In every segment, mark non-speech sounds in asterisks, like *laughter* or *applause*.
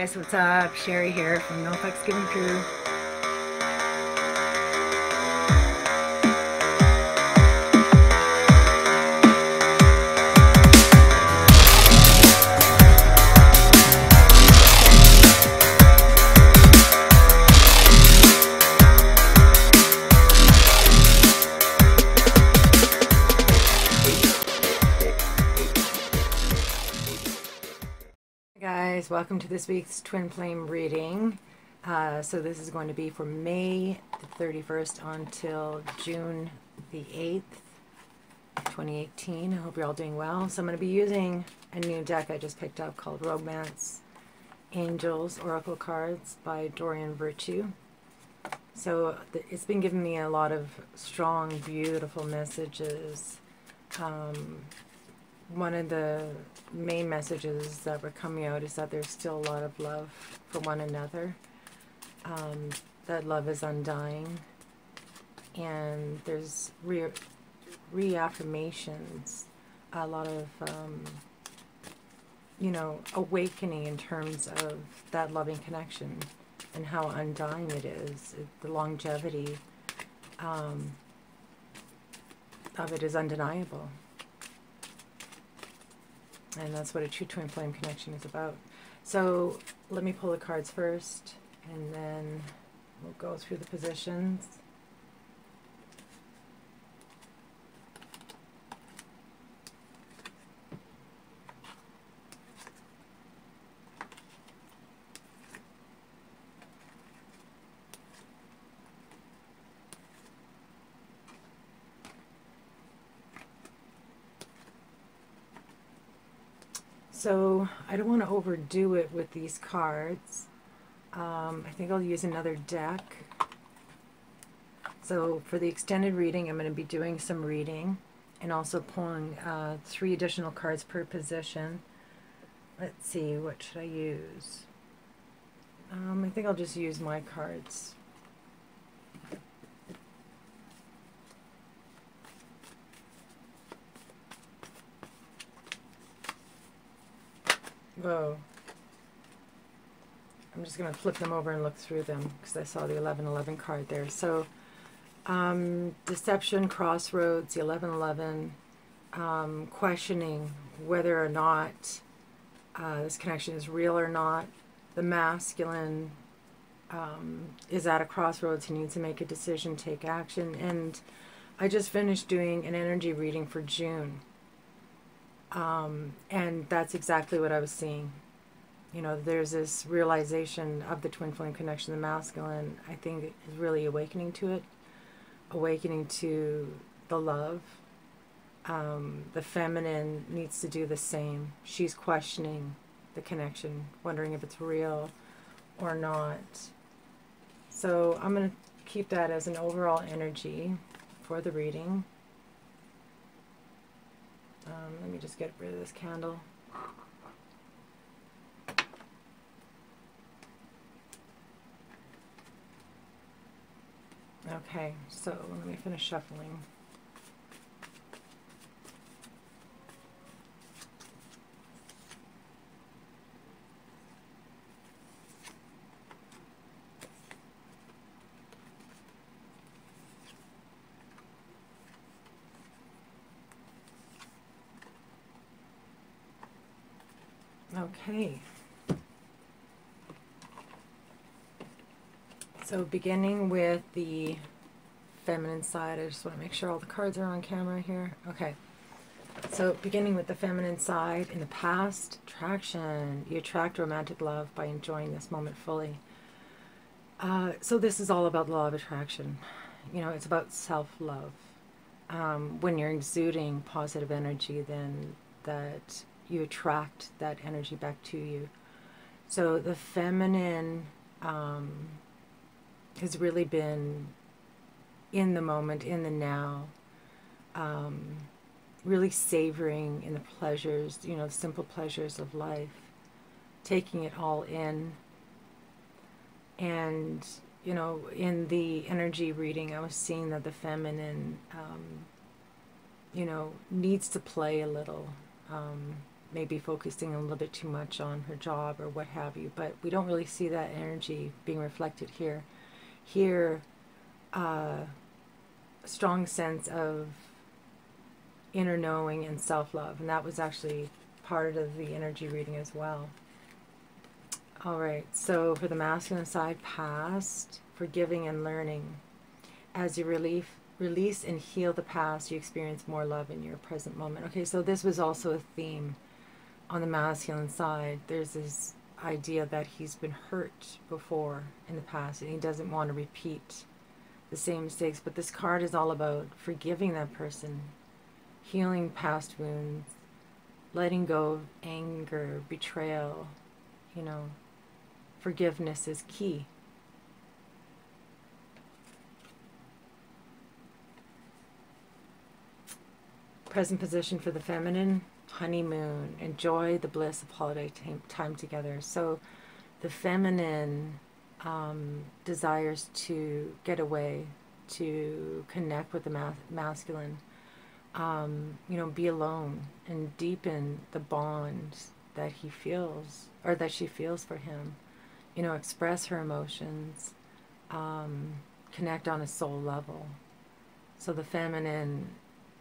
guys, what's up? Sherry here from No Fucks Given Crew. Welcome to this week's Twin Flame reading. Uh, so this is going to be for May the 31st until June the 8th, 2018. I hope you're all doing well. So I'm going to be using a new deck I just picked up called Romance Angels Oracle Cards by Doreen Virtue. So it's been giving me a lot of strong, beautiful messages. Um, one of the main messages that were coming out is that there's still a lot of love for one another. Um, that love is undying. And there's re reaffirmations, a lot of, um, you know, awakening in terms of that loving connection and how undying it is. It, the longevity um, of it is undeniable. And that's what a true twin flame connection is about. So let me pull the cards first, and then we'll go through the positions. So I don't want to overdo it with these cards. Um, I think I'll use another deck. So for the extended reading, I'm going to be doing some reading and also pulling uh, three additional cards per position. Let's see, what should I use? Um, I think I'll just use my cards. Whoa. I'm just going to flip them over and look through them because I saw the 1111 card there. So, um, deception, crossroads, the 1111, um, questioning whether or not uh, this connection is real or not. The masculine um, is at a crossroads. He needs to make a decision, take action. And I just finished doing an energy reading for June. Um, and that's exactly what I was seeing. You know, there's this realization of the twin flame connection, the masculine, I think is really awakening to it, awakening to the love. Um, the feminine needs to do the same. She's questioning the connection, wondering if it's real or not. So I'm going to keep that as an overall energy for the reading. Um, let me just get rid of this candle. Okay, so let me finish shuffling. Okay. So beginning with the feminine side, I just want to make sure all the cards are on camera here. Okay. So beginning with the feminine side, in the past, attraction. You attract romantic love by enjoying this moment fully. Uh, so this is all about law of attraction. You know, it's about self-love. Um, when you're exuding positive energy, then that you attract that energy back to you. So the feminine um, has really been in the moment, in the now, um, really savoring in the pleasures, you know, the simple pleasures of life, taking it all in. And, you know, in the energy reading, I was seeing that the feminine, um, you know, needs to play a little. Um, maybe focusing a little bit too much on her job or what have you. But we don't really see that energy being reflected here. Here, uh, a strong sense of inner knowing and self love, and that was actually part of the energy reading as well. All right, so for the masculine side, past, forgiving and learning. As you relief, release and heal the past, you experience more love in your present moment. Okay, so this was also a theme on the masculine side. There's this idea that he's been hurt before in the past and he doesn't want to repeat the same mistakes. But this card is all about forgiving that person, healing past wounds, letting go of anger, betrayal, you know, forgiveness is key. Present position for the feminine, honeymoon, enjoy the bliss of holiday time together. So the feminine um, desires to get away, to connect with the ma- masculine, um, you know, be alone and deepen the bond that he feels or that she feels for him. You know, express her emotions, um, connect on a soul level. So the feminine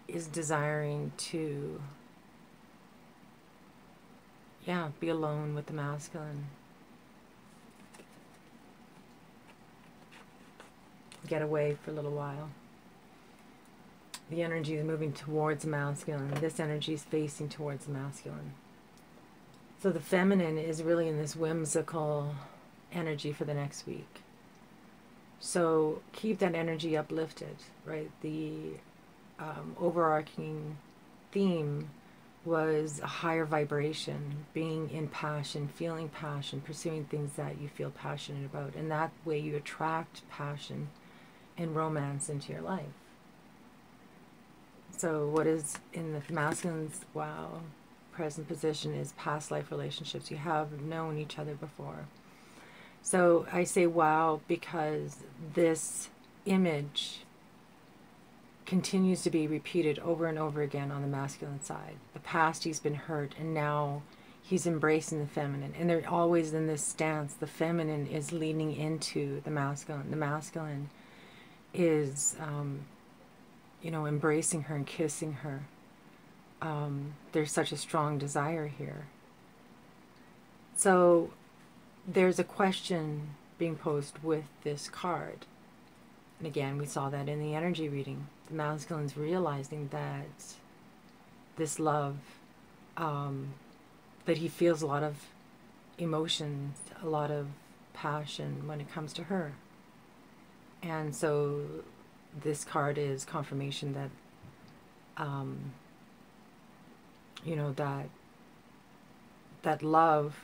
is desiring to, yeah, be alone with the masculine. Get away for a little while. The energy is moving towards the masculine. This energy is facing towards the masculine. So the feminine is really in this whimsical energy for the next week. So keep that energy uplifted, right? The um, overarching theme was a higher vibration, being in passion, feeling passion, pursuing things that you feel passionate about. And that way you attract passion and romance into your life. So, what is in the masculine's wow present position is past life relationships. You have known each other before. So, I say wow because this image continues to be repeated over and over again on the masculine side. The past, he's been hurt, and now he's embracing the feminine. And they're always in this stance. The feminine is leaning into the masculine. The masculine is, um, you know, embracing her and kissing her. Um, there's such a strong desire here. So there's a question being posed with this card. And again, we saw that in the energy reading the masculine's realizing that this love, um, that he feels a lot of emotions, a lot of passion when it comes to her. And so this card is confirmation that, um, you know, that that love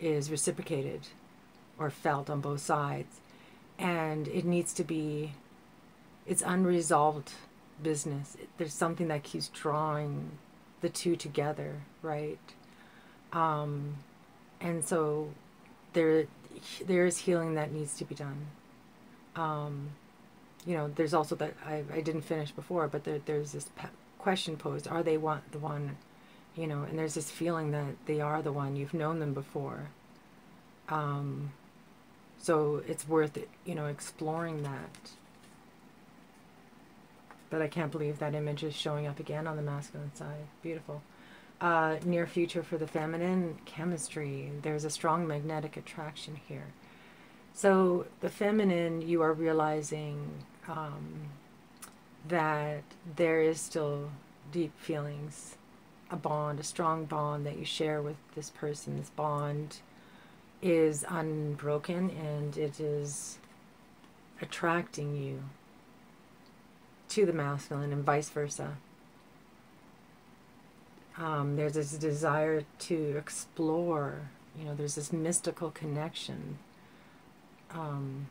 is reciprocated or felt on both sides. And it needs to be it's unresolved business. There's something that keeps drawing the two together, right? Um, and so there there is healing that needs to be done. Um, you know, there's also that I, I didn't finish before, but there, there's this question posed: Are they one the one? You know, and there's this feeling that they are the one. You've known them before. Um, so it's worth you know, exploring that. But I can't believe that image is showing up again on the masculine side. Beautiful. Uh, near future for the feminine, chemistry. There's a strong magnetic attraction here. So the feminine, you are realizing um, that there is still deep feelings, a bond, a strong bond that you share with this person. This bond is unbroken and it is attracting you to the masculine and vice versa. Um, there's this desire to explore, you know, there's this mystical connection. Um,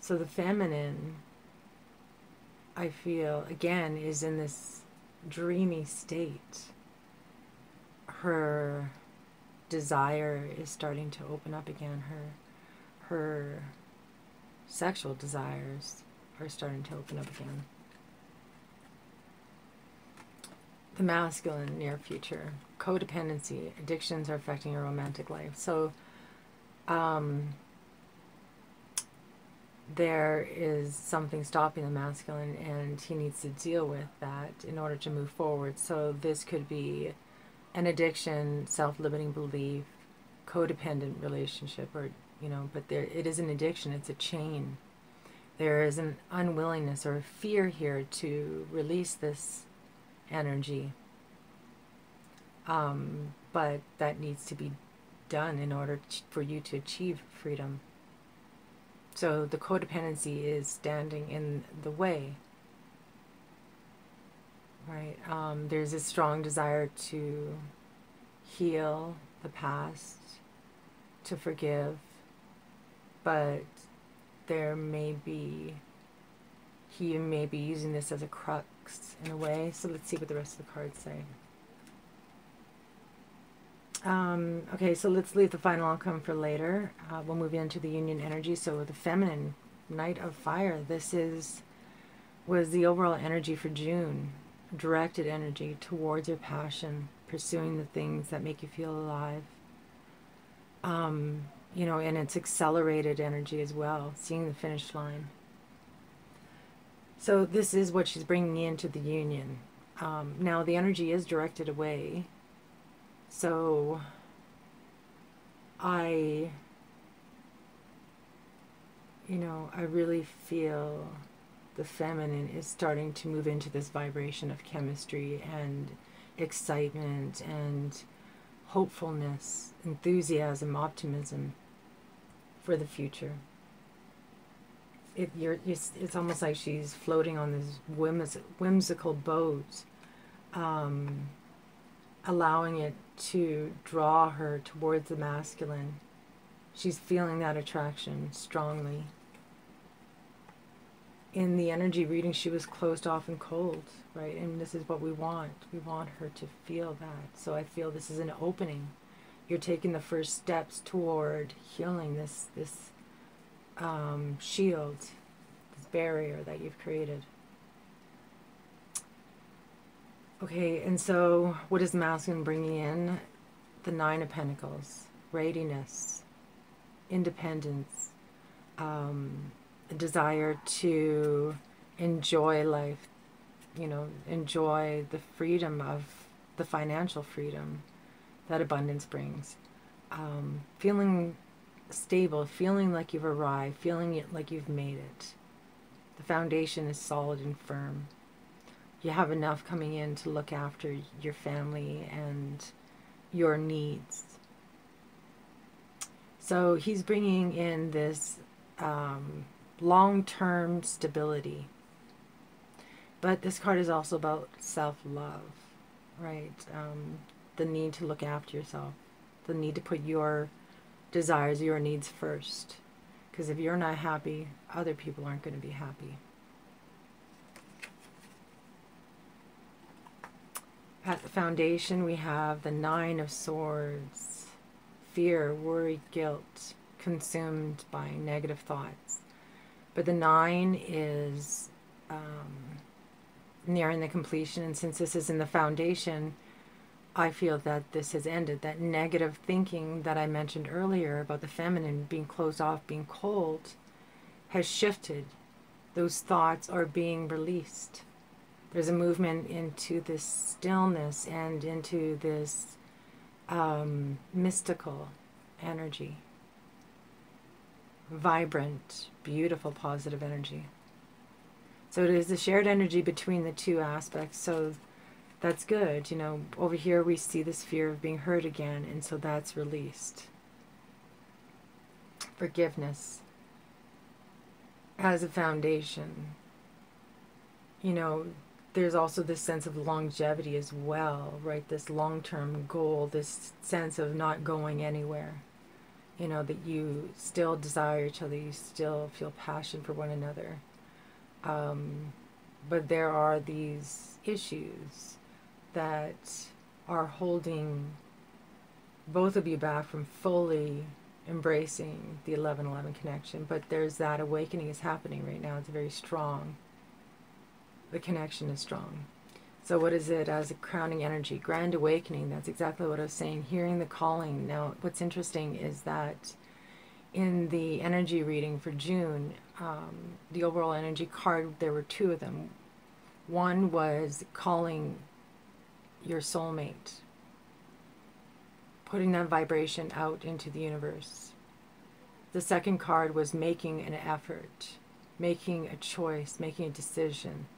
so the feminine, I feel, again, is in this dreamy state. Her desire is starting to open up again. Her, her sexual desires are starting to open up again. the masculine near future. Codependency, addictions are affecting your romantic life. So, um, there is something stopping the masculine, and he needs to deal with that in order to move forward. So, this could be an addiction, self limiting belief, codependent relationship, or, you know, but there it is an addiction, it's a chain. There is an unwillingness or a fear here to release this energy. Um, but that needs to be done in order to, for you to achieve freedom. So the codependency is standing in the way. Right? Um, there's a strong desire to heal the past, to forgive, but there may be, he may be using this as a crux in a way. So let's see what the rest of the cards say. Um, okay, so let's leave the final outcome for later. Uh, we'll move into the union energy. So the feminine Knight of Fire. This is was the overall energy for June. Directed energy towards your passion, pursuing the things that make you feel alive. Um, you know, and it's accelerated energy as well, seeing the finish line. So this is what she's bringing into the union. Um, now the energy is directed away. So I, you know, I really feel the feminine is starting to move into this vibration of chemistry and excitement and hopefulness, enthusiasm, optimism for the future it, you're, it's, it's almost like she's floating on this whims, whimsical boat, um, allowing it to draw her towards the masculine. She's feeling that attraction strongly. In the energy reading, she was closed off and cold, right? And this is what we want. We want her to feel that. So I feel this is an opening. You're taking the first steps toward healing this this um, shield, this barrier that you've created. Okay, and so what is masculine bringing in? The Nine of Pentacles, readiness, independence, um, desire to enjoy life, you know, enjoy the freedom of the financial freedom that abundance brings. Um, feeling stable, feeling like you've arrived, feeling like you've made it. The foundation is solid and firm. You have enough coming in to look after your family and your needs. So he's bringing in this um, long term stability. But this card is also about self love, right? Um, the need to look after yourself, the need to put your desires, your needs first. Because if you're not happy, other people aren't going to be happy. At the foundation, we have the Nine of Swords fear, worry, guilt, consumed by negative thoughts. But the Nine is um, nearing the completion, and since this is in the foundation, I feel that this has ended. That negative thinking that I mentioned earlier about the feminine being closed off, being cold, has shifted. Those thoughts are being released. There's a movement into this stillness and into this um, mystical energy. Vibrant, beautiful, positive energy. So it is the shared energy between the two aspects. So that's good. You know, over here we see this fear of being hurt again, and so that's released. Forgiveness as a foundation. You know, there's also this sense of longevity as well, right? This long term goal, this sense of not going anywhere. You know, that you still desire each other, you still feel passion for one another. Um, but there are these issues that are holding both of you back from fully embracing the 1111 connection but there's that awakening is happening right now. It's very strong. The connection is strong So, what is it as a crowning energy? Grand awakening. That's exactly what I was saying. Hearing the calling. Now, what's interesting is that in the energy reading for June, um, the overall energy card, there were two of them. One was calling your soulmate, putting that vibration out into the universe. The second card was making an effort, making a choice, making a decision,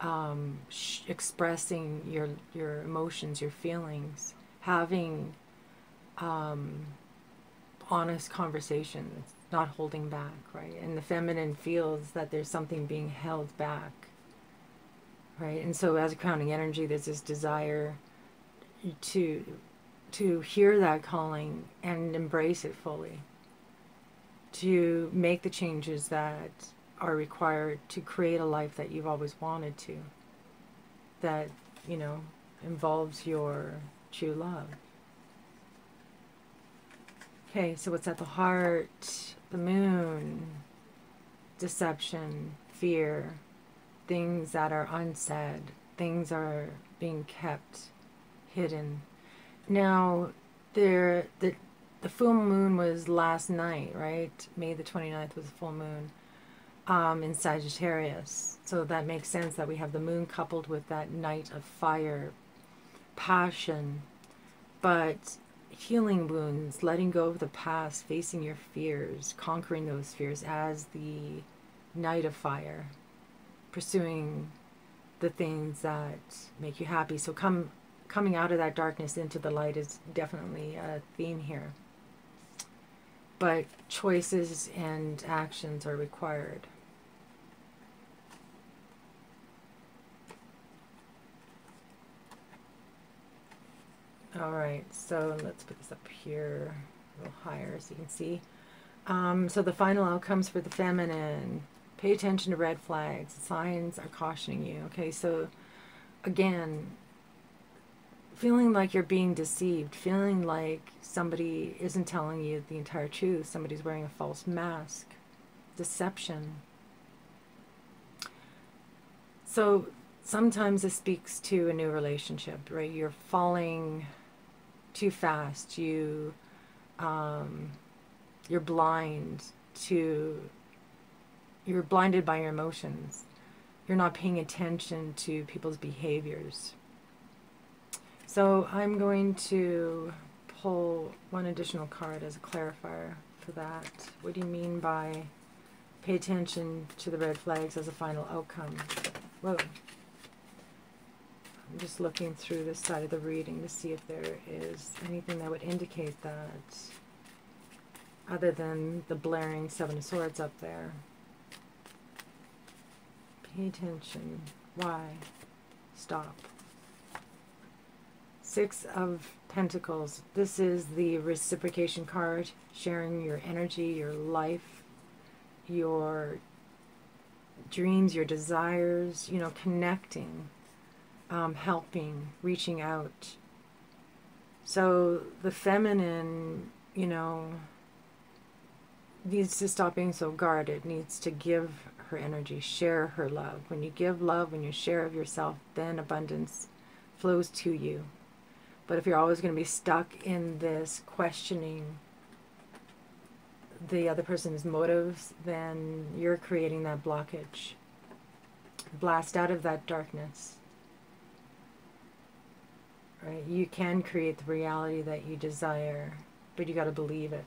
um, sh- expressing your your emotions, your feelings, having um, honest conversations, not holding back, right? And the feminine feels that there's something being held back, right? And so, as a crowning energy, there's this desire to to hear that calling and embrace it fully, to make the changes that are required to create a life that you've always wanted to, that you know involves your true love. Okay, so what's at the heart? The moon, deception, fear, things that are unsaid, things are being kept hidden. Now, there the the full moon was last night, right? May the 29th was a full moon um, in Sagittarius. So that makes sense that we have the moon coupled with that Knight of Fire, passion, but healing wounds, letting go of the past, facing your fears, conquering those fears as the Knight of Fire, pursuing the things that make you happy. So come coming out of that darkness into the light is definitely a theme here. But choices and actions are required. All right, so let's put this up here a little higher so you can see. Um, so the final outcomes for the feminine. Pay attention to red flags. Signs are cautioning you. Okay, so again, feeling like you're being deceived, feeling like somebody isn't telling you the entire truth, somebody's wearing a false mask, deception. So sometimes this speaks to a new relationship, right? You're falling too fast. You, um, you're blind to. You're blinded by your emotions. You're not paying attention to people's behaviors. So I'm going to pull one additional card as a clarifier for that. What do you mean by pay attention to the red flags as a final outcome? Whoa. I'm just looking through this side of the reading to see if there is anything that would indicate that other than the blaring Seven of Swords up there. Pay attention. Why? Stop. Six of Pentacles. This is the reciprocation card, sharing your energy, your life, your dreams, your desires, you know, connecting um, helping, reaching out. So the feminine, you know, needs to stop being so guarded, needs to give her energy, share her love. When you give love, when you share of yourself, then abundance flows to you. But if you're always going to be stuck in this questioning the other person's motives, then you're creating that blockage. Blast out of that darkness right? You can create the reality that you desire, but you got to believe it.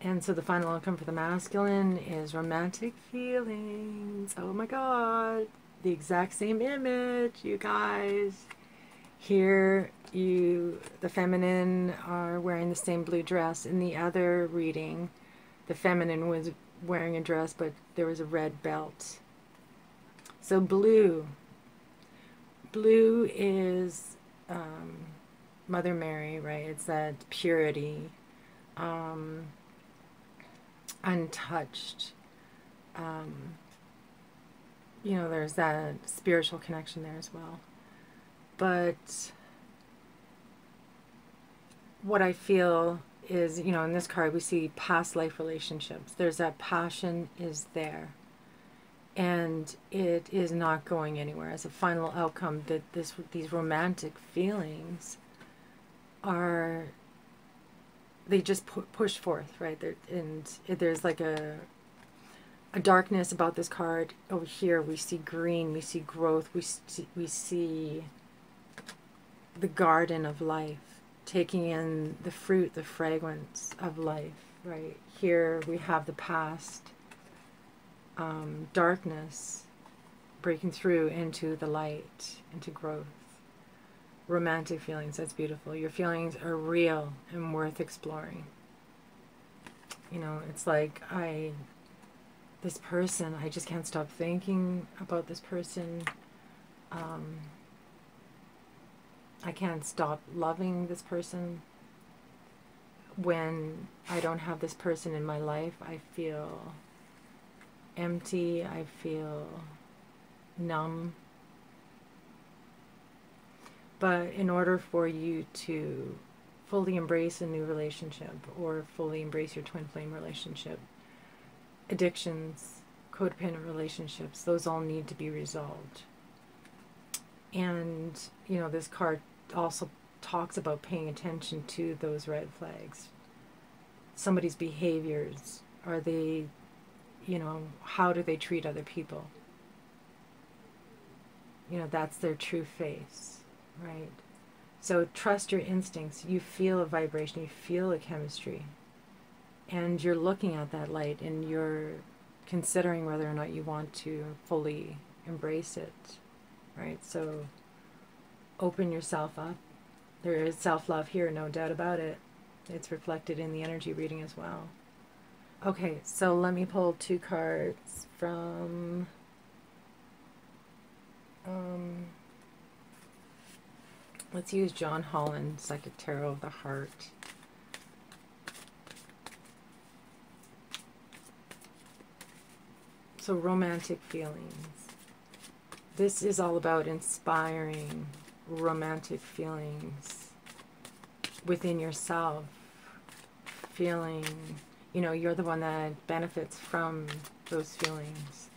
And so the final outcome for the masculine is romantic feelings. Oh my god. The exact same image, you guys. Here you the feminine are wearing the same blue dress. In the other reading, the feminine was wearing a dress but there was a red belt. So blue blue is um, Mother Mary, right? It's that purity, um, untouched. Um, you know, there's that spiritual connection there as well. But what I feel is, you know, in this card we see past life relationships. There's that passion is there. And it is not going anywhere. As a final outcome that this these romantic feelings are they just pu- push forth right? There and there's like a a darkness about this card. Over here we see green we see growth we see, we see the garden of life taking in the fruit the fragrance of life right? Here we have the past um, darkness breaking through into the light, into growth. Romantic feelings, that's beautiful. Your feelings are real and worth exploring. You know, it's like I, this person, I just can't stop thinking about this person. Um, I can't stop loving this person. When I don't have this person in my life, I feel empty, I feel numb. But in order for you to fully embrace a new relationship or fully embrace your twin flame relationship, addictions, codependent relationships, those all need to be resolved. And, you know, this card also talks about paying attention to those red flags. Somebody's behaviors. Are they you know, how do they treat other people? You know, that's their true face, right? So trust your instincts. You feel a vibration, you feel a chemistry. And you're looking at that light and you're considering whether or not you want to fully embrace it, right? So open yourself up. There is self love here, no doubt about it. It's reflected in the energy reading as well. Okay, so let me pull two cards from um, let's use John Holland, Psychic Tarot of the Heart. So romantic feelings. This is all about inspiring romantic feelings within yourself, feeling you know, you're the one that benefits from those feelings.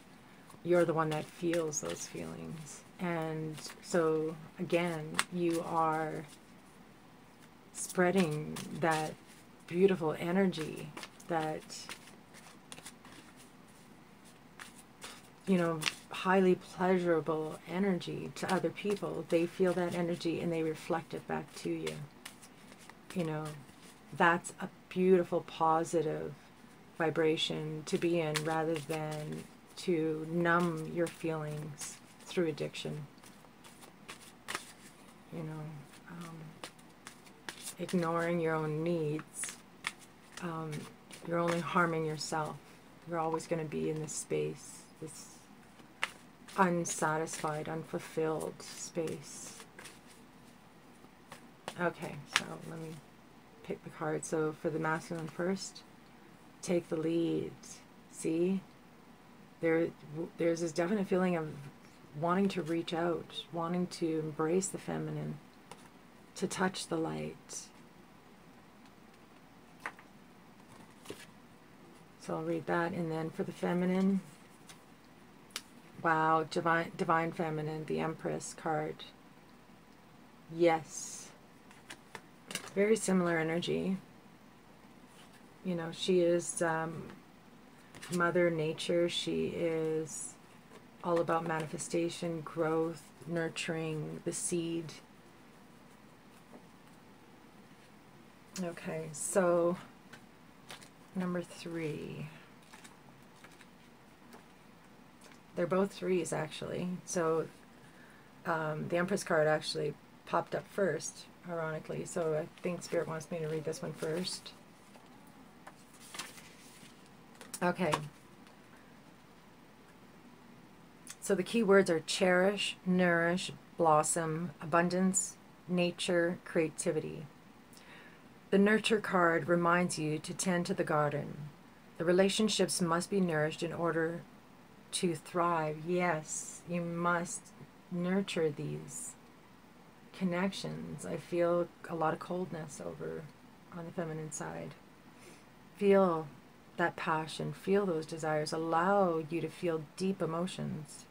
You're the one that feels those feelings. And so, again, you are spreading that beautiful energy that, you know, highly pleasurable energy to other people. They feel that energy and they reflect it back to you. You know, that's a beautiful, positive vibration to be in rather than to numb your feelings through addiction. You know, um, ignoring your own needs, um, you're only harming yourself. You're always going to be in this space, this unsatisfied, unfulfilled space. Okay, so let me pick the card. So for the masculine first, take the lead. See? There, there's this definite feeling of wanting to reach out, wanting to embrace the feminine, to touch the light. So I'll read that. And then for the feminine, wow, divine, divine feminine, the Empress card. Yes very similar energy. You know, she is um, Mother Nature. She is all about manifestation, growth, nurturing the seed. Okay, so number three. They're both threes, actually. So um, the Empress card actually popped up first ironically. So I think Spirit wants me to read this one first. Okay. So the key words are cherish, nourish, blossom, abundance, nature, creativity. The nurture card reminds you to tend to the garden. The relationships must be nourished in order to thrive. Yes, you must nurture these connections. I feel a lot of coldness over on the feminine side. Feel that passion, feel those desires, allow you to feel deep emotions.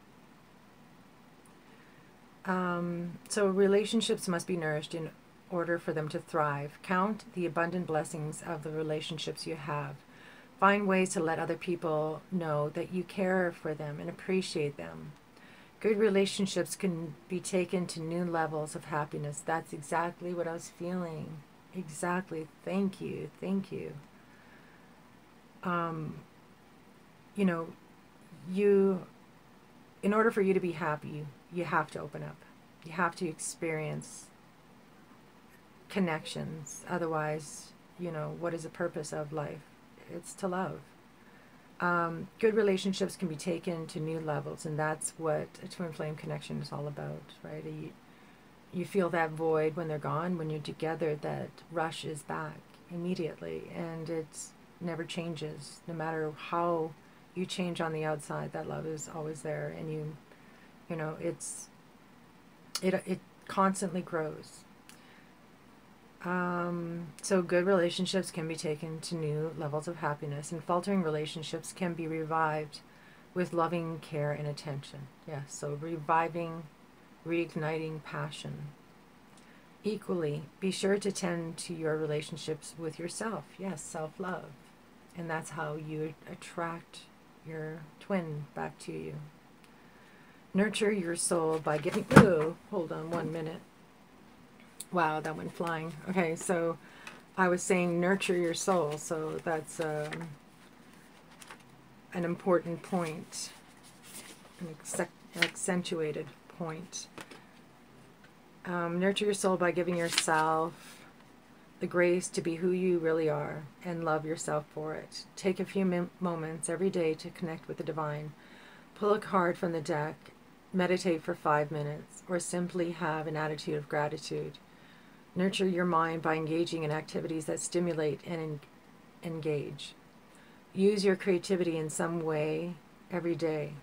Um, so, relationships must be nourished in order for them to thrive. Count the abundant blessings of the relationships you have. Find ways to let other people know that you care for them and appreciate them. Good relationships can be taken to new levels of happiness. That's exactly what I was feeling. Exactly. Thank you. Thank you. Um, you know, you, in order for you to be happy, you have to open up. You have to experience connections. Otherwise, you know, what is the purpose of life? It's to love. Um, good relationships can be taken to new levels, and that's what a twin flame connection is all about, right? You, you feel that void when they're gone. When you're together, that rush is back immediately, and it never changes. No matter how you change on the outside, that love is always there, and you, you know, it's it it constantly grows. Um, so good relationships can be taken to new levels of happiness, and faltering relationships can be revived with loving care and attention. Yes, so reviving, reigniting passion. Equally, be sure to tend to your relationships with yourself. Yes, self love. And that's how you attract your twin back to you. Nurture your soul by giving. Oh, hold on one minute. Wow, that went flying. Okay, so I was saying nurture your soul, so that's um, an important point, an accentuated point. Um, nurture your soul by giving yourself the grace to be who you really are and love yourself for it. Take a few moments every day to connect with the divine. Pull a card from the deck, meditate for five minutes, or simply have an attitude of gratitude. Nurture your mind by engaging in activities that stimulate and en engage. Use your creativity in some way every day.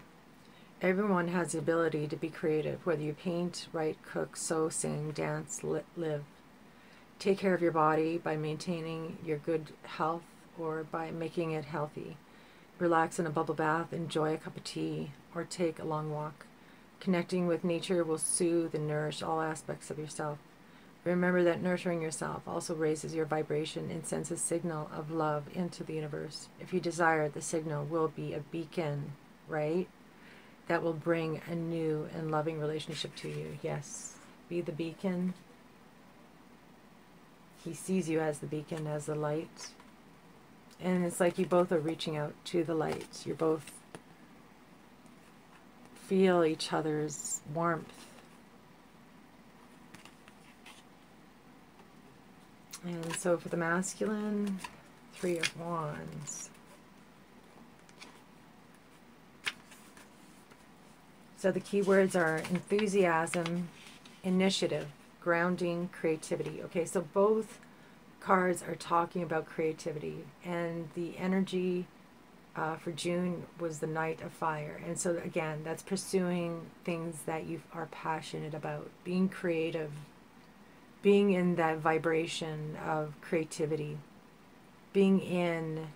Everyone has the ability to be creative, whether you paint, write, cook, sew, sing, dance, li live. Take care of your body by maintaining your good health or by making it healthy. Relax in a bubble bath, enjoy a cup of tea, or take a long walk. Connecting with nature will soothe and nourish all aspects of yourself. Remember that nurturing yourself also raises your vibration and sends a signal of love into the universe. If you desire, the signal will be a beacon, right? That will bring a new and loving relationship to you. Yes, be the beacon. He sees you as the beacon, as the light. And it's like you both are reaching out to the light. You both feel each other's warmth And so for the masculine, Three of Wands. So the keywords are enthusiasm, initiative, grounding, creativity. Okay, so both cards are talking about creativity, and the energy uh, for June was the Knight of Fire. And so, again, that's pursuing things that you are passionate about, being creative, being in that vibration of creativity, being in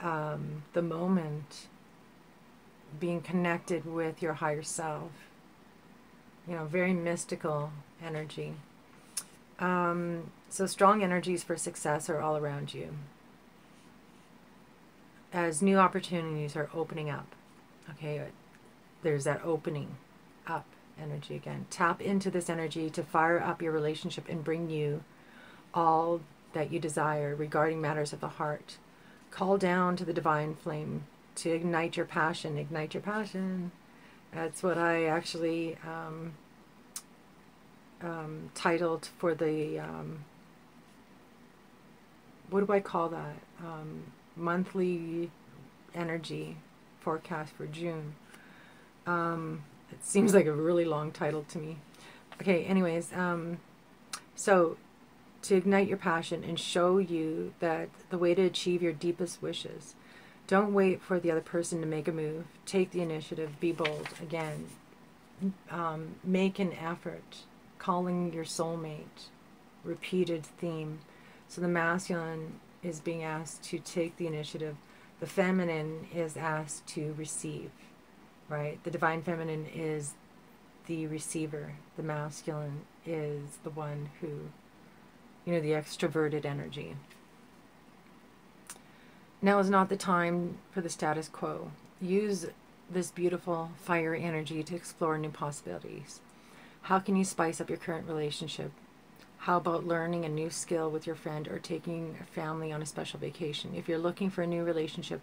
um, the moment, being connected with your higher self. You know, very mystical energy. Um, so, strong energies for success are all around you as new opportunities are opening up. Okay, there's that opening energy again. Tap into this energy to fire up your relationship and bring you all that you desire regarding matters of the heart. Call down to the divine flame to ignite your passion. Ignite your passion. That's what I actually um, um, titled for the, um, what do I call that? Um, monthly energy forecast for June. Um, it seems like a really long title to me. Okay, anyways, um, so to ignite your passion and show you that the way to achieve your deepest wishes. Don't wait for the other person to make a move. Take the initiative. Be bold. Again, um, make an effort. Calling your soulmate. Repeated theme. So the masculine is being asked to take the initiative. the feminine is asked to receive, right? The divine feminine is the receiver. The masculine is the one who, you know, the extroverted energy. Now is not the time for the status quo. Use this beautiful fire energy to explore new possibilities. How can you spice up your current relationship? How about learning a new skill with your friend or taking a family on a special vacation? If you're looking for a new relationship,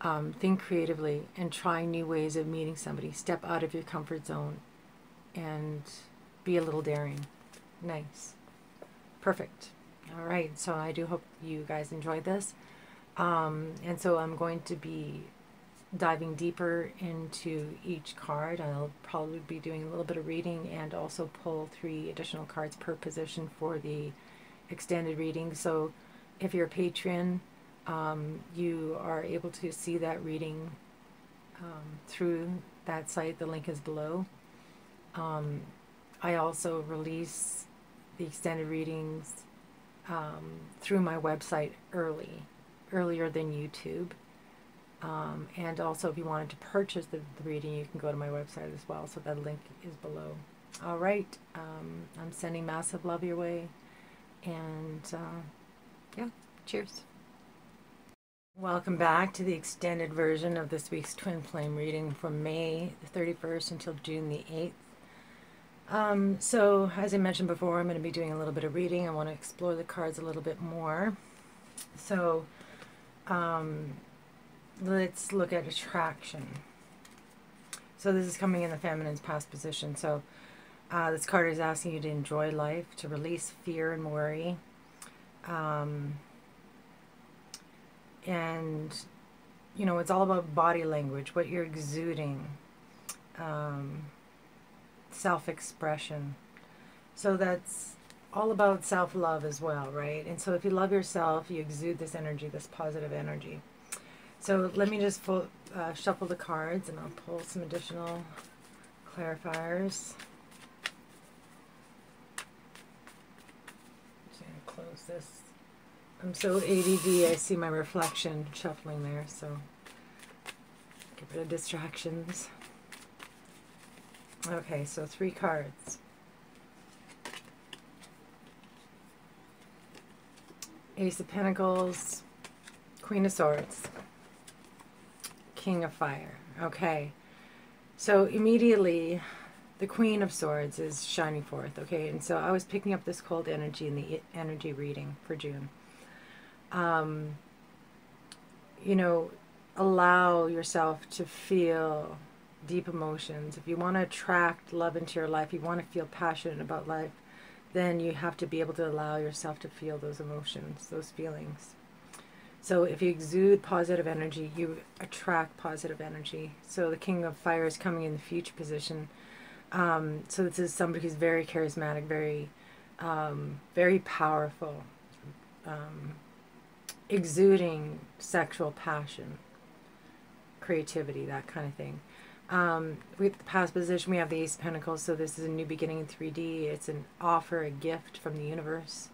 um, think creatively and try new ways of meeting somebody. Step out of your comfort zone and be a little daring. Nice. Perfect. All right. So I do hope you guys enjoyed this. Um, and so I'm going to be diving deeper into each card. I'll probably be doing a little bit of reading and also pull three additional cards per position for the extended reading. So if you're a patron, um, you are able to see that reading um, through that site. The link is below. Um, I also release the extended readings um, through my website early, earlier than YouTube. Um, and also, if you wanted to purchase the, the, reading, you can go to my website as well. So that link is below. All right. Um, I'm sending massive love your way. And uh, yeah, cheers. Welcome back to the extended version of this week's Twin Flame reading from May the 31st until June the 8th. Um, so, as I mentioned before, I'm going to be doing a little bit of reading. I want to explore the cards a little bit more. So, um, let's look at attraction. So this is coming in the feminine's past position. So uh, this card is asking you to enjoy life, to release fear and worry. Um, and, you know, it's all about body language, what you're exuding, um, self-expression. So that's all about self-love as well, right? And so if you love yourself, you exude this energy, this positive energy. So let me just pull, uh, shuffle the cards and I'll pull some additional clarifiers. Just to close this. I'm so ADD, I see my reflection shuffling there, so get rid of distractions. Okay, so three cards. Ace of Pentacles, Queen of Swords. King of Fire. Okay. So immediately the Queen of Swords is shining forth. Okay. And so I was picking up this cold energy in the energy reading for June. Um, you know, allow yourself to feel deep emotions. If you want to attract love into your life, you want to feel passionate about life, then you have to be able to allow yourself to feel those emotions, those feelings. So if you exude positive energy, you attract positive energy. So the King of Fire is coming in the future position. Um, so this is somebody who's very charismatic, very, um, very powerful, um, exuding sexual passion, creativity, that kind of thing. Um, with the past position, we have the Ace of Pentacles. So this is a new beginning in 3D. It's an offer, a gift from the universe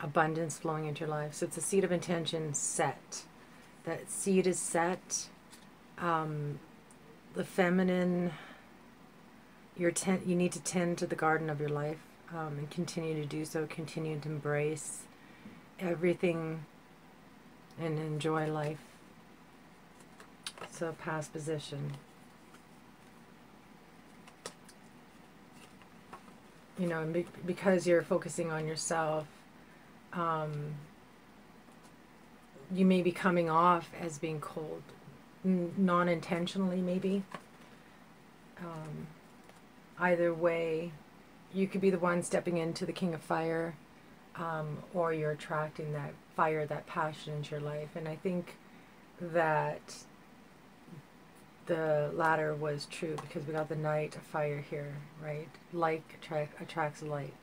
abundance flowing into your life. So it's a seed of intention set. That seed is set. Um, the feminine, you ten- you need to tend to the garden of your life um, and continue to do so. Continue to embrace everything and enjoy life. So past position. You know, because you're focusing on yourself, um, you may be coming off as being cold, non intentionally, maybe. Um, either way, you could be the one stepping into the King of Fire, um, or you're attracting that fire, that passion into your life. And I think that the latter was true because we got the Knight Fire here, right? Like attract, attracts light.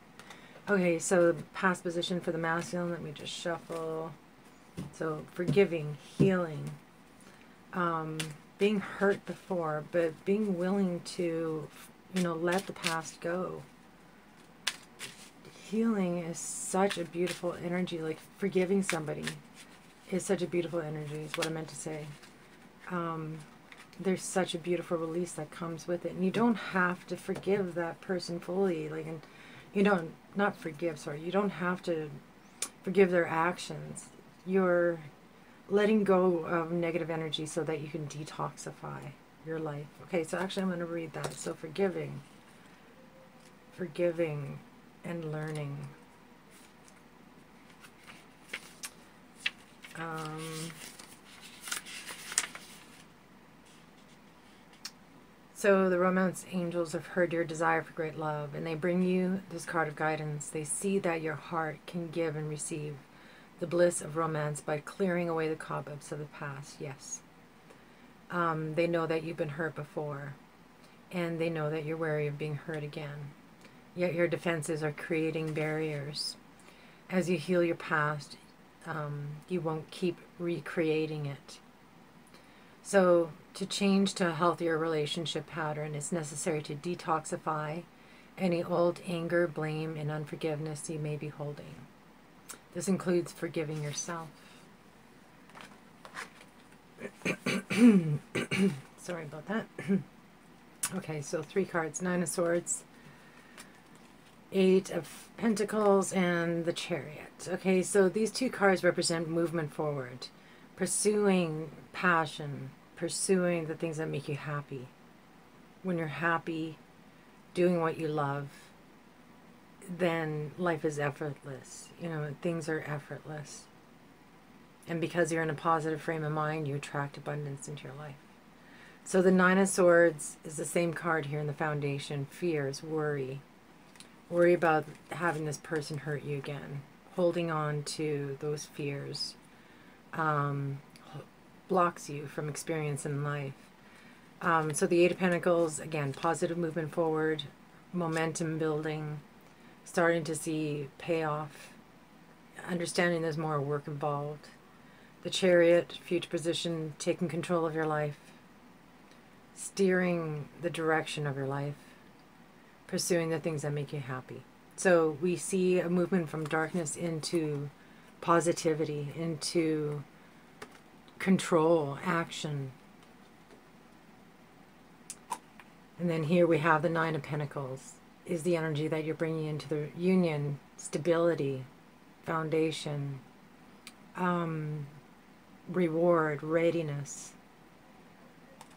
Okay, so past position for the masculine, let me just shuffle. So forgiving, healing, um, being hurt before, but being willing to, you know, let the past go. Healing is such a beautiful energy, like forgiving somebody is such a beautiful energy, is what I meant to say. Um, there's such a beautiful release that comes with it. And you don't have to forgive that person fully. Like, and you don't, not forgive, sorry, you don't have to forgive their actions. You're letting go of negative energy so that you can detoxify your life. Okay, so actually, I'm going to read that. So, forgiving, forgiving, and learning. Um, so the romance angels have heard your desire for great love, and they bring you this card of guidance. They see that your heart can give and receive the bliss of romance by clearing away the cobwebs of the past. Yes. Um, they know that you've been hurt before, and they know that you're wary of being hurt again. Yet your defenses are creating barriers. As you heal your past, um, you won't keep recreating it. So, to change to a healthier relationship pattern, it's necessary to detoxify any old anger, blame, and unforgiveness you may be holding. This includes forgiving yourself. *coughs* Sorry about that. *coughs* okay, so three cards Nine of Swords, Eight of Pentacles, and the Chariot. Okay, so these two cards represent movement forward, pursuing passion, pursuing the things that make you happy. When you're happy, doing what you love, then life is effortless. You know, things are effortless. And because you're in a positive frame of mind, you attract abundance into your life. So the Nine of Swords is the same card here in the foundation fears, worry, worry about having this person hurt you again, holding on to those fears um, blocks you from experience in life. Um, so the Eight of Pentacles, again, positive movement forward, momentum building, starting to see payoff, understanding there's more work involved. The Chariot, future position, taking control of your life, steering the direction of your life pursuing the things that make you happy. So we see a movement from darkness into positivity, into control, action. And then here we have the Nine of Pentacles, is the energy that you're bringing into the union, stability, foundation, um, reward, readiness.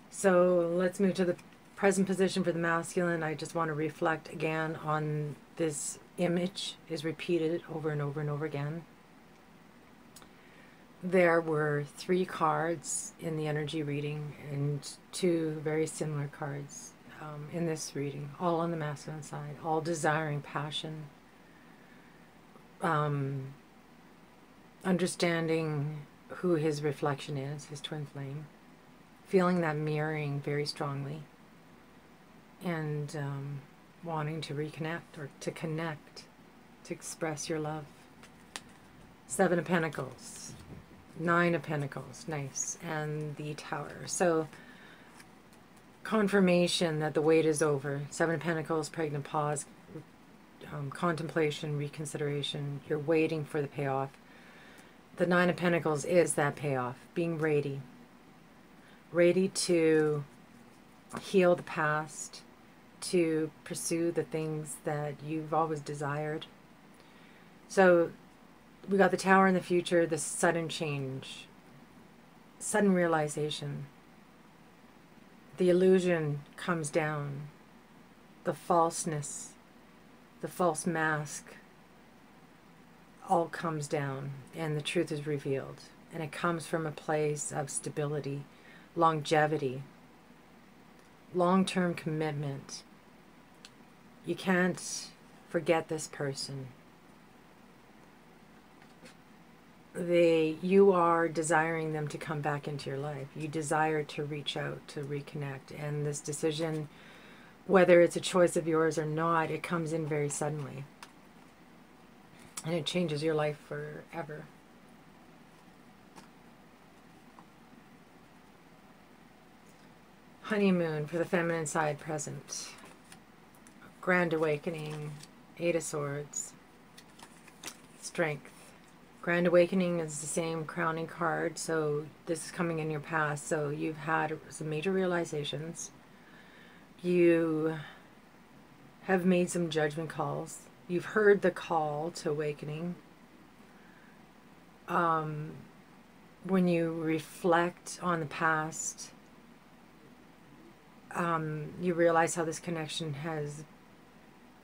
So let's move to the present position for the masculine, I just want to reflect again on this image is repeated over and over and over again. There were three cards in the energy reading and two very similar cards um, in this reading, all on the masculine side, all desiring passion, um, understanding who his reflection is, his twin flame, feeling that mirroring very strongly and um, wanting to reconnect or to connect, to express your love. Seven of Pentacles, Nine of Pentacles, nice, and the Tower. So, confirmation that the wait is over. Seven of Pentacles, pregnant pause, um, contemplation, reconsideration. You're waiting for the payoff. The Nine of Pentacles is that payoff, being ready. Ready to heal the past, to pursue the things that you've always desired. So we got the tower in the future, the sudden change, sudden realization. The illusion comes down, the falseness, the false mask all comes down, and the truth is revealed. And it comes from a place of stability, longevity, long term commitment, you can't forget this person. They, you are desiring them to come back into your life. You desire to reach out, to reconnect. And this decision, whether it's a choice of yours or not, it comes in very suddenly. And it changes your life forever. Honeymoon for the feminine side present. Grand Awakening, Eight of Swords, Strength, Grand Awakening is the same crowning card, so this is coming in your past. So you've had some major realizations. You have made some judgment calls. You've heard the call to awakening. Um, when you reflect on the past, um, you realize how this connection has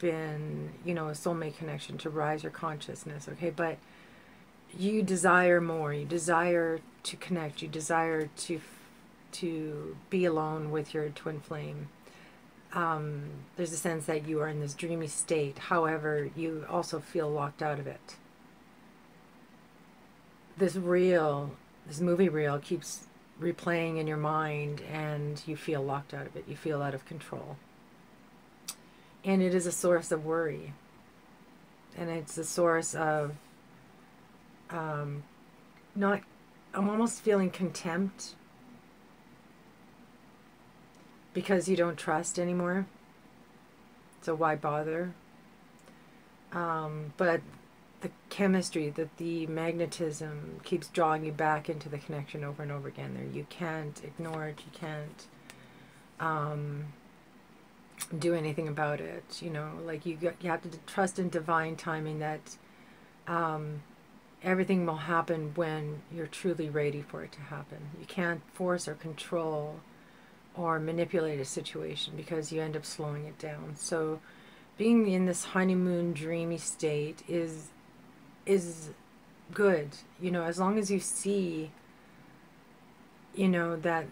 been, you know, a soulmate connection to rise your consciousness, okay? But you desire more. You desire to connect. You desire to to be alone with your twin flame. Um, there's a sense that you are in this dreamy state. However, you also feel locked out of it. This reel, this movie reel, keeps replaying in your mind, and you feel locked out of it. You feel out of control. And it is a source of worry. And it's a source of um, not, I'm almost feeling contempt because you don't trust anymore. So why bother? Um, but the chemistry, that the magnetism keeps drawing you back into the connection over and over again. There, you can't ignore it. You can't um, do anything about it. You know, like you you have to trust in divine timing that um, everything will happen when you're truly ready for it to happen. You can't force or control or manipulate a situation because you end up slowing it down. So being in this honeymoon dreamy state is is good. You know, as long as you see you know that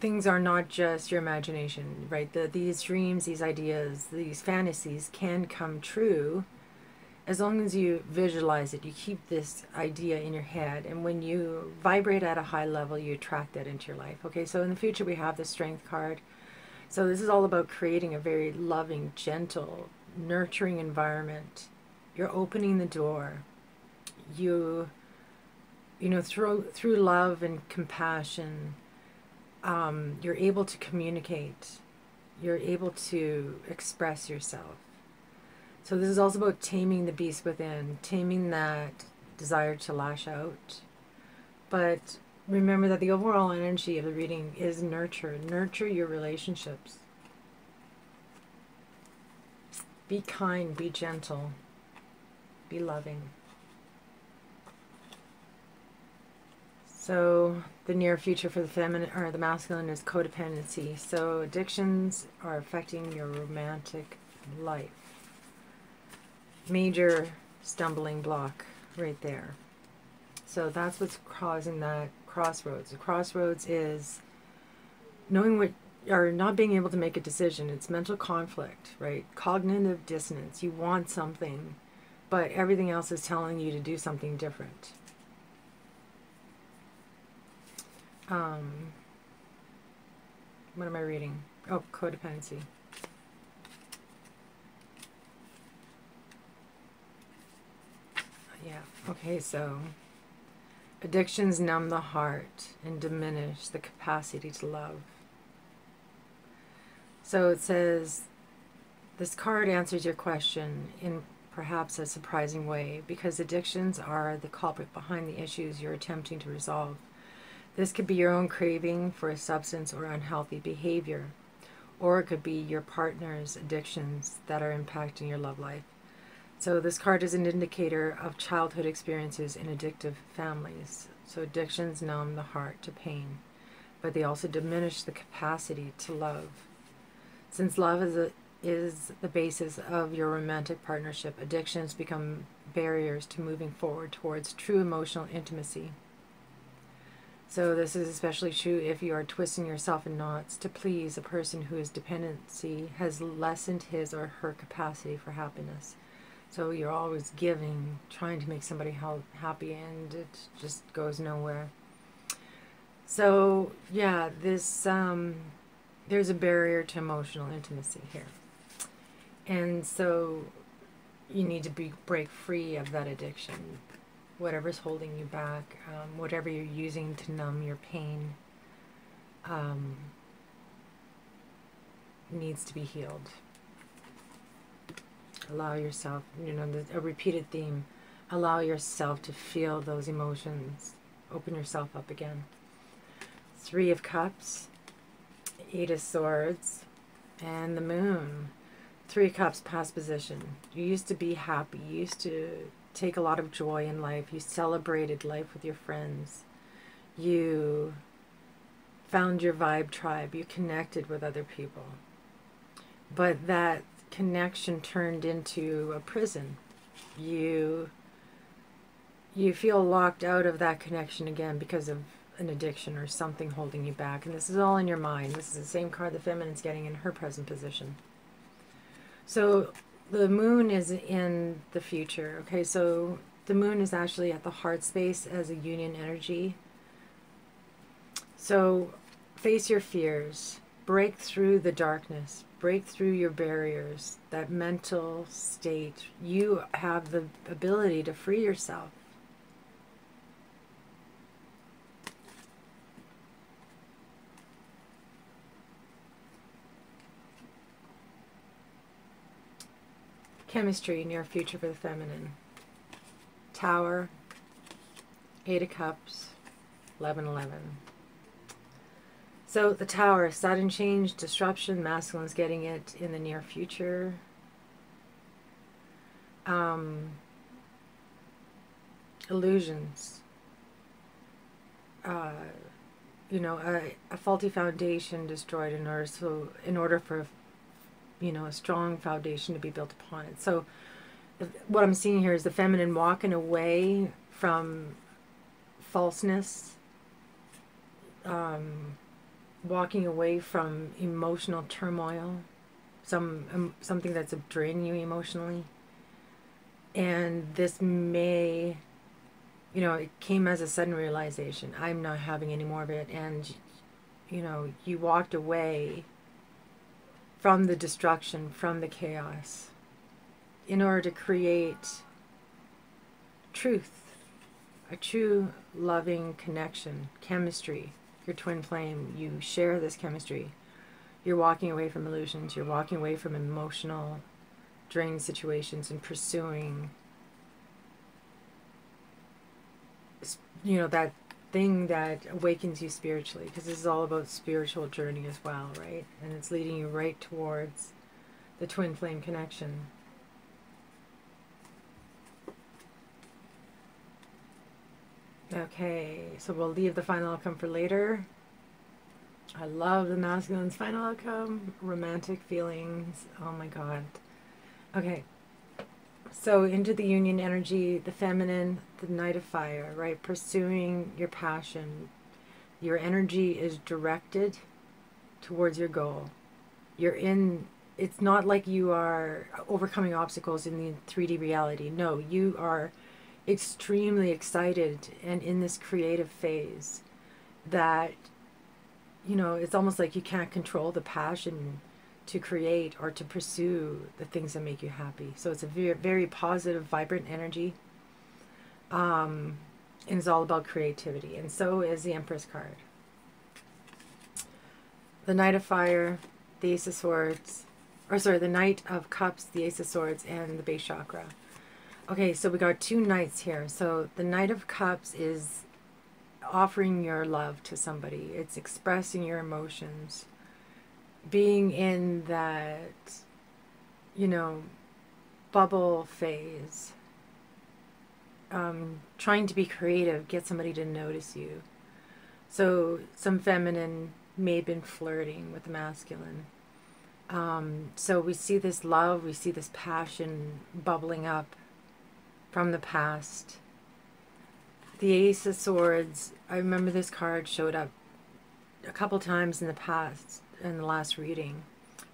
things are not just your imagination, right? The, these dreams, these ideas, these fantasies can come true as long as you visualize it, you keep this idea in your head, and when you vibrate at a high level, you attract that into your life. Okay, so in the future, we have the Strength card. So this is all about creating a very loving, gentle, nurturing environment. You're opening the door. You, you know, through through love and compassion, um, you're able to communicate. You're able to express yourself so this is also about taming the beast within, taming that desire to lash out. But remember that the overall energy of the reading is nurture. Nurture your relationships. Be kind, be gentle, be loving. So the near future for the feminine or the masculine is codependency. So addictions are affecting your romantic life major stumbling block right there. So that's what's causing that crossroads. The crossroads is knowing what or not being able to make a decision. It's mental conflict, right? Cognitive dissonance. You want something, but everything else is telling you to do something different. Um, what am I reading? Oh, codependency. Yeah. Okay, so addictions numb the heart and diminish the capacity to love. So it says this card answers your question in perhaps a surprising way because addictions are the culprit behind the issues you're attempting to resolve. This could be your own craving for a substance or unhealthy behavior, or it could be your partner's addictions that are impacting your love life. So this card is an indicator of childhood experiences in addictive families. So addictions numb the heart to pain, but they also diminish the capacity to love. Since love is a, is the basis of your romantic partnership, addictions become barriers to moving forward towards true emotional intimacy. So this is especially true if you are twisting yourself in knots to please a person whose dependency has lessened his or her capacity for happiness. So you're always giving, trying to make somebody happy, and it just goes nowhere. So yeah, this um, there's a barrier to emotional intimacy here, and so you need to be break free of that addiction, whatever's holding you back, um, whatever you're using to numb your pain. Um, needs to be healed allow yourself, you know, a repeated theme, allow yourself to feel those emotions. Open yourself up again. Three of Cups, Eight of Swords, and the Moon. Three Cups past position. You used to be happy. You used to take a lot of joy in life. You celebrated life with your friends. You found your vibe tribe. You connected with other people. But that connection turned into a prison. You you feel locked out of that connection again because of an addiction or something holding you back. And this is all in your mind. This is the same card the feminine's getting in her present position. So the moon is in the future. Okay, so the moon is actually at the heart space as a union energy. So face your fears, break through the darkness, break through your barriers, that mental state. You have the ability to free yourself. Chemistry, near future for the feminine. Tower, Eight of Cups, 11 11. So the tower, sudden change, disruption, masculine's getting it in the near future. Um, illusions. Uh, you know, a, a faulty foundation destroyed in order so in order for you know, a strong foundation to be built upon it. So, what I'm seeing here is the feminine walking away from falseness, um, walking away from emotional turmoil, some um, something that's draining you emotionally. And this may, you know, it came as a sudden realization. I'm not having any more of it, and you know, you walked away from the destruction, from the chaos, in order to create truth, a true loving connection, chemistry, your twin flame. You share this chemistry. You're walking away from illusions, you're walking away from emotional draining situations and pursuing you know that thing that awakens you spiritually because this is all about spiritual journey as well right? And it's leading you right towards the twin flame connection. Okay so we'll leave the final outcome for later. I love the masculine's final outcome. Romantic feelings. Oh my god. Okay so into the union energy, the feminine, the knight of fire, right? Pursuing your passion. Your energy is directed towards your goal. You're in it's not like you are overcoming obstacles in the 3D reality. No, you are extremely excited and in this creative phase that you know, it's almost like you can't control the passion to create or to pursue the things that make you happy. So it's a very, very positive, vibrant energy. Um, and it's all about creativity. And so is the Empress card. The Knight of Fire, the Ace of Swords, or sorry, the Knight of Cups, the Ace of Swords, and the base chakra. Okay, so we got two knights here. So the Knight of Cups is offering your love to somebody. It's expressing your emotions being in that, you know, bubble phase, um, trying to be creative, get somebody to notice you. So some feminine may have been flirting with the masculine. Um, so we see this love, we see this passion bubbling up from the past. The Ace of Swords, I remember this card showed up a couple times in the past in the last reading.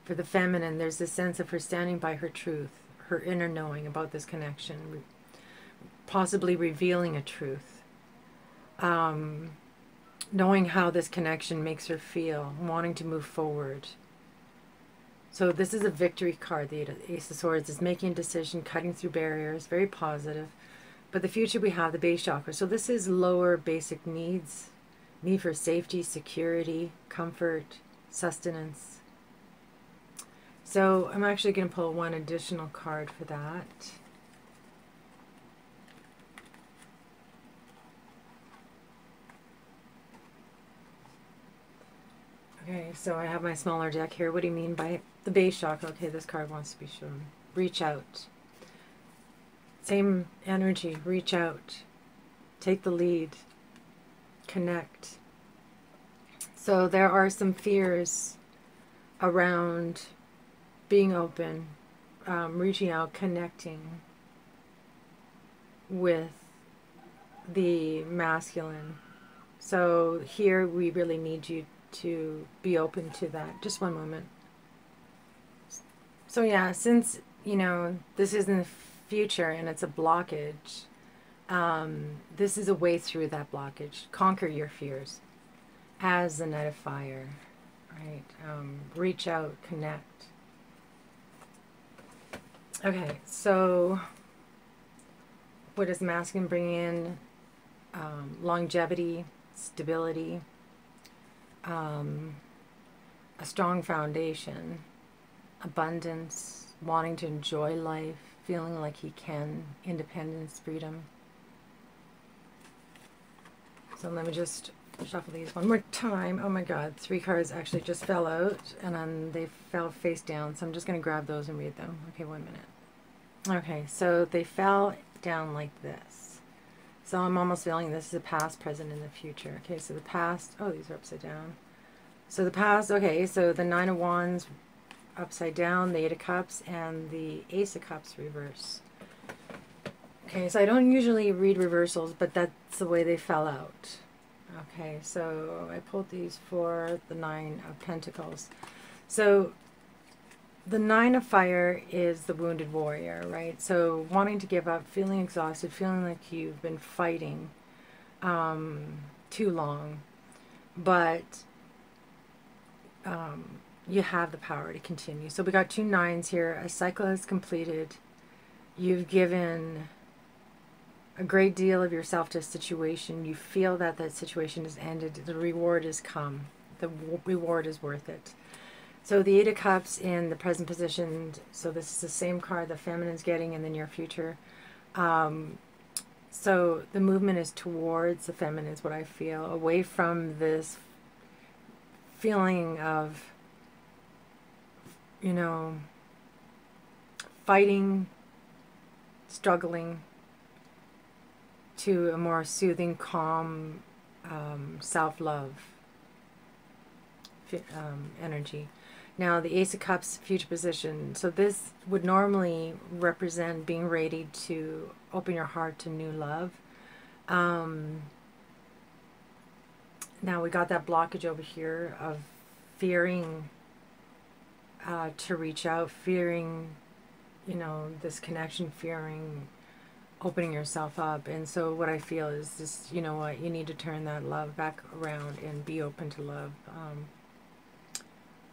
For the feminine, there's a sense of her standing by her truth, her inner knowing about this connection, possibly revealing a truth. Um, knowing how this connection makes her feel, wanting to move forward. So this is a victory card. The Ace of Swords is making a decision, cutting through barriers, very positive. But the future we have the base chakra. So this is lower basic needs, need for safety, security, comfort, sustenance. So I'm actually going to pull one additional card for that. Okay, so I have my smaller deck here. What do you mean by the base shock? Okay, this card wants to be shown. Reach out. Same energy. Reach out. Take the lead. Connect. So there are some fears around being open, um, reaching out, connecting with the masculine. So here we really need you to be open to that. Just one moment. So yeah, since you know this is in the future and it's a blockage, um, this is a way through that blockage. Conquer your fears as the Knight of Fire, right? Um, reach out, connect. Okay, so what does masculine bring in? Um, longevity, stability, um, a strong foundation, abundance, wanting to enjoy life, feeling like he can, independence, freedom. So let me just shuffle these one more time. Oh my god, three cards actually just fell out and then they fell face down. So I'm just going to grab those and read them. Okay, one minute. Okay, so they fell down like this. So I'm almost feeling this is a past, present, and the future. Okay, so the past, oh, these are upside down. So the past, okay, so the Nine of Wands upside down, the Eight of Cups, and the Ace of Cups reverse. Okay, so I don't usually read reversals, but that's the way they fell out. Okay, so I pulled these for the Nine of Pentacles. So the Nine of Fire is the wounded warrior, right? So wanting to give up, feeling exhausted, feeling like you've been fighting um, too long, but um, you have the power to continue. So we got two nines here. A cycle is completed. You've given a great deal of yourself to a situation. You feel that that situation has ended. The reward has come. The reward is worth it. So the Eight of Cups in the present position, so this is the same card the feminine's getting in the near future. Um, so the movement is towards the feminine is what I feel, away from this feeling of, you know, fighting, struggling, to a more soothing, calm, um, self-love um, energy. Now, the Ace of Cups future position. So this would normally represent being ready to open your heart to new love. Um, now we got that blockage over here of fearing uh, to reach out, fearing, you know, this connection, fearing opening yourself up. And so what I feel is just, you know what, you need to turn that love back around and be open to love. Um,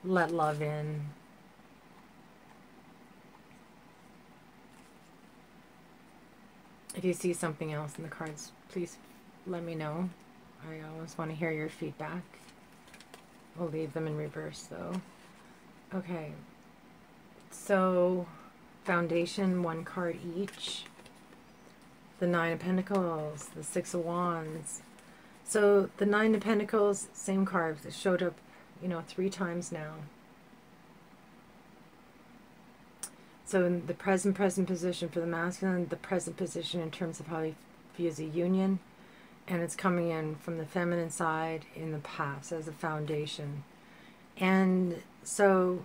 let love in. If you see something else in the cards, please let me know. I always want to hear your feedback. We'll leave them in reverse though. Okay. So, foundation, one card each. The Nine of Pentacles, the Six of Wands. So, the Nine of Pentacles, same cards. It showed up you know, three times now. So in the present present position for the masculine, the present position in terms of how he views a union, and it's coming in from the feminine side in the past as a foundation. And so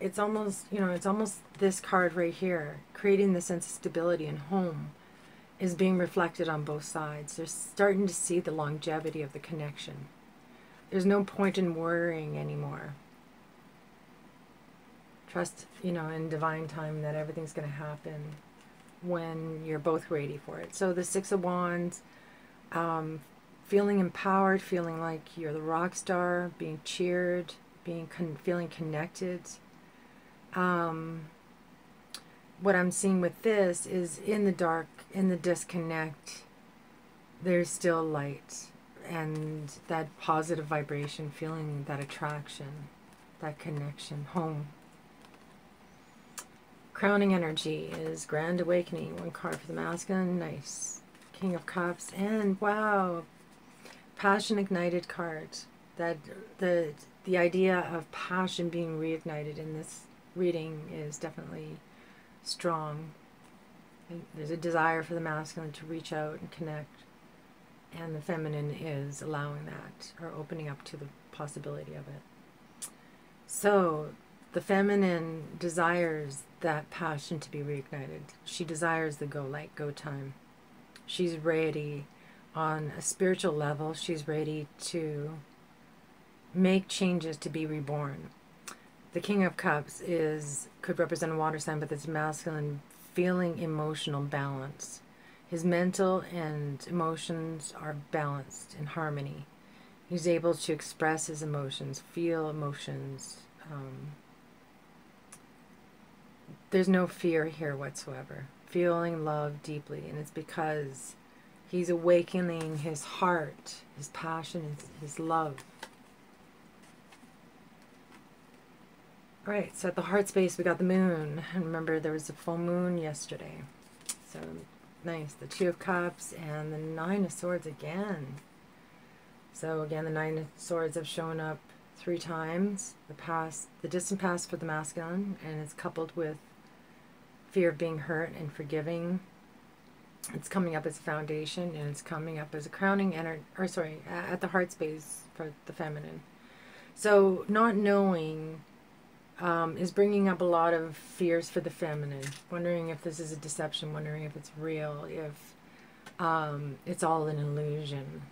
it's almost, you know, it's almost this card right here, creating the sense of stability and home is being reflected on both sides. They're starting to see the longevity of the connection. There's no point in worrying anymore. Trust, you know, in divine time that everything's going to happen when you're both ready for it. So the Six of Wands, um, feeling empowered, feeling like you're the rock star, being cheered, being con feeling connected. Um, what I'm seeing with this is in the dark, in the disconnect, there's still light and that positive vibration, feeling that attraction, that connection, home. Crowning energy is Grand Awakening, one card for the masculine, nice. King of Cups, and wow, Passion Ignited card. That the the idea of passion being reignited in this reading is definitely strong. And there's a desire for the masculine to reach out and connect, and the feminine is allowing that or opening up to the possibility of it. So, the feminine desires that passion to be reignited. She desires the go light, go time. She's ready on a spiritual level, she's ready to make changes to be reborn. The King of Cups is could represent a water sign, but it's masculine feeling emotional balance. His mental and emotions are balanced in harmony. He's able to express his emotions, feel emotions. Um, there's no fear here whatsoever. Feeling love deeply, and it's because he's awakening his heart, his passion, his love Right, so at the heart space we got the moon. And remember there was a full moon yesterday. So nice. The Two of Cups and the Nine of Swords again. So again the Nine of Swords have shown up three times. The past the distant past for the masculine and it's coupled with fear of being hurt and forgiving. It's coming up as a foundation and it's coming up as a crowning energy or sorry, at the heart space for the feminine. So not knowing um, is bringing up a lot of fears for the feminine, wondering if this is a deception, wondering if it's real, if um, it's all an illusion,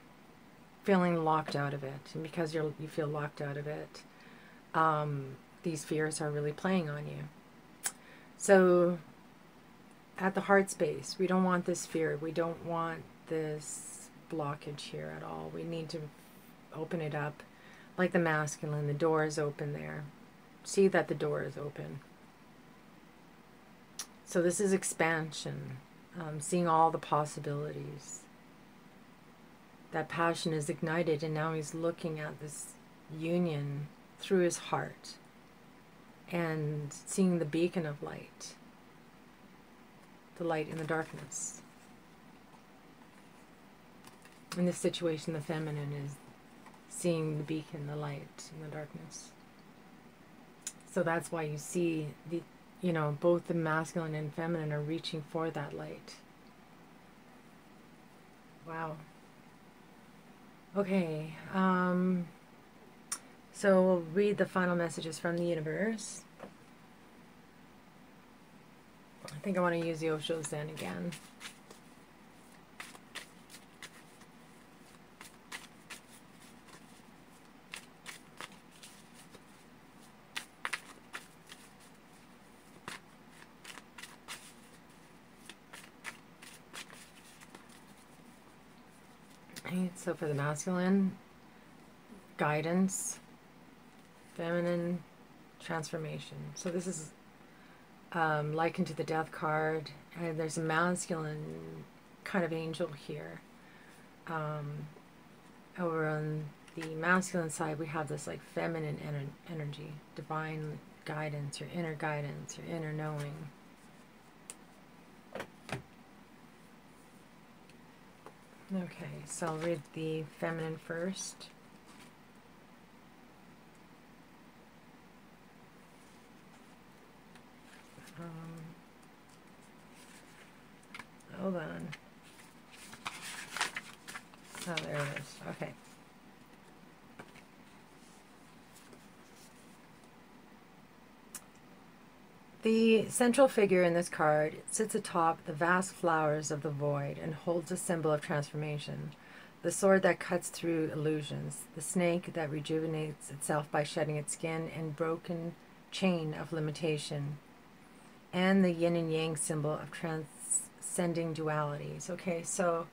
feeling locked out of it, and because you're you feel locked out of it, um, these fears are really playing on you. So, at the heart space, we don't want this fear. We don't want this blockage here at all. We need to open it up, like the masculine. The door is open there see that the door is open. So this is expansion, um, seeing all the possibilities. That passion is ignited, and now he's looking at this union through his heart and seeing the beacon of light, the light in the darkness. In this situation, the feminine is seeing the beacon, the light in the darkness. So that's why you see the, you know, both the masculine and feminine are reaching for that light. Wow. Okay. Um, so we'll read the final messages from the universe. I think I want to use the Osho Zen again. So for the masculine, guidance, feminine, transformation. So this is um, likened to the death card. And there's a masculine kind of angel here. Um, over on the masculine side, we have this like feminine ener energy, divine guidance, your inner guidance, your inner knowing. Okay, so I'll read the feminine first. Um, hold on. Oh, there it is. Okay. The central figure in this card sits atop the vast flowers of the void and holds a symbol of transformation. The sword that cuts through illusions, the snake that rejuvenates itself by shedding its skin and broken chain of limitation, and the yin and yang symbol of transcending dualities. Okay, so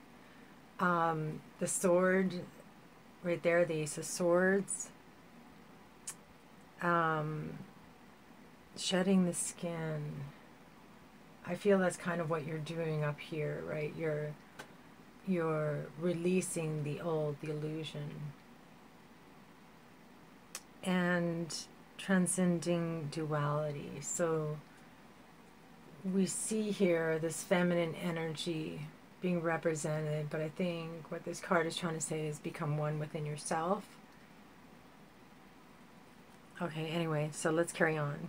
um, the sword right there, the Ace of Swords. Um, shedding the skin. I feel that's kind of what you're doing up here, right? You're you're releasing the old, the illusion. And transcending duality. So we see here this feminine energy being represented, but I think what this card is trying to say is become one within yourself Okay, anyway, so let's carry on.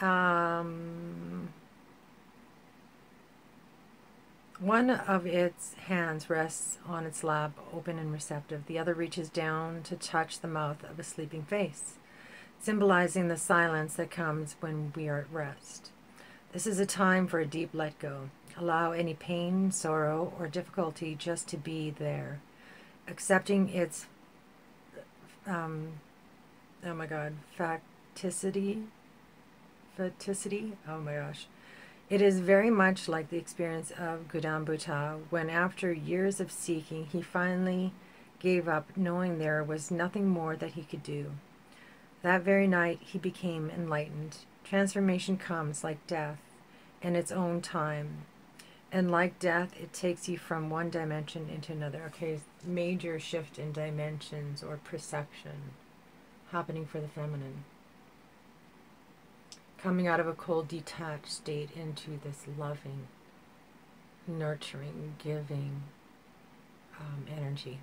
Um, one of its hands rests on its lap, open and receptive. The other reaches down to touch the mouth of a sleeping face, symbolizing the silence that comes when we are at rest. This is a time for a deep let go. Allow any pain, sorrow, or difficulty just to be there, accepting its um, oh my god, facticity, facticity, oh my gosh. It is very much like the experience of Gautama Buddha when after years of seeking, he finally gave up knowing there was nothing more that he could do. That very night, he became enlightened. Transformation comes like death in its own time. And like death, it takes you from one dimension into another. Okay, major shift in dimensions or perception happening for the feminine. Coming out of a cold, detached state into this loving, nurturing, giving um, energy.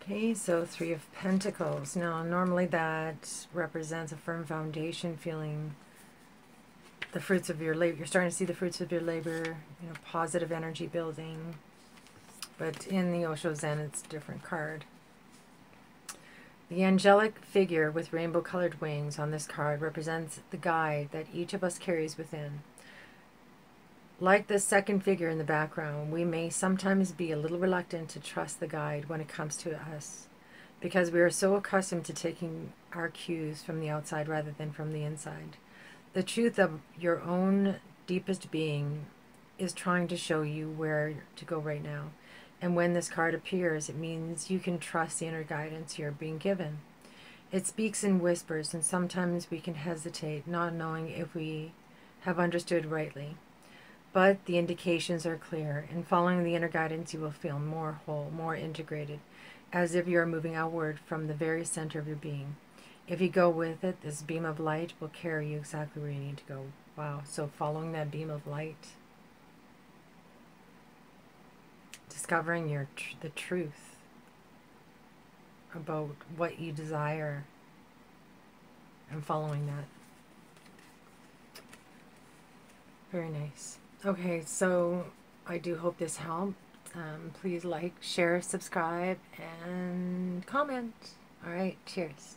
Okay, so Three of Pentacles. Now, normally that represents a firm foundation, feeling the fruits of your labor. You're starting to see the fruits of your labor, you know, positive energy building, but in the Osho Zen, it's a different card. The angelic figure with rainbow colored wings on this card represents the guide that each of us carries within. Like the second figure in the background, we may sometimes be a little reluctant to trust the guide when it comes to us because we are so accustomed to taking our cues from the outside rather than from the inside. The truth of your own deepest being is trying to show you where to go right now. And when this card appears, it means you can trust the inner guidance you're being given. It speaks in whispers, and sometimes we can hesitate, not knowing if we have understood rightly. But the indications are clear. In following the inner guidance, you will feel more whole, more integrated, as if you are moving outward from the very center of your being. If you go with it, this beam of light will carry you exactly where you need to go. Wow. So following that beam of light discovering your tr- the truth about what you desire and following that. Very nice. Okay, so I do hope this helped. Um, please like, share, subscribe, and comment. All right, cheers.